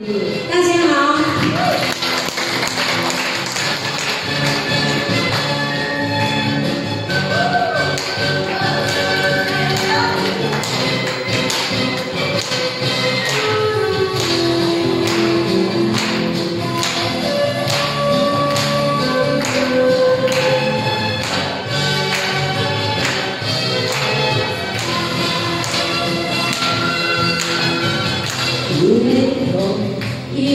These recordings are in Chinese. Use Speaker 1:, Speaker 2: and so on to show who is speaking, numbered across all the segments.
Speaker 1: 大家好。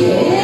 Speaker 1: Yeah.